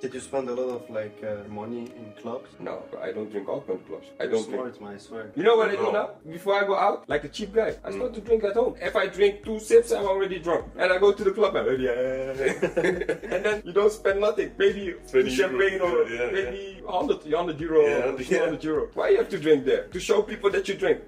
Did you spend a lot of like uh, money in clubs? No, I don't drink alcohol in clubs. I don't drink. Man, I swear. You know what I do now? Before I go out, like a cheap guy, I start to drink at home. If I drink two sips, I'm already drunk. And I go to the club and yeah. and then you don't spend nothing. Maybe Twenty champagne or Yeah, yeah. maybe 100, 100 euro, Yeah, 100 yeah. euro. Why you have to drink there? To show people that you drink.